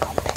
Let's go.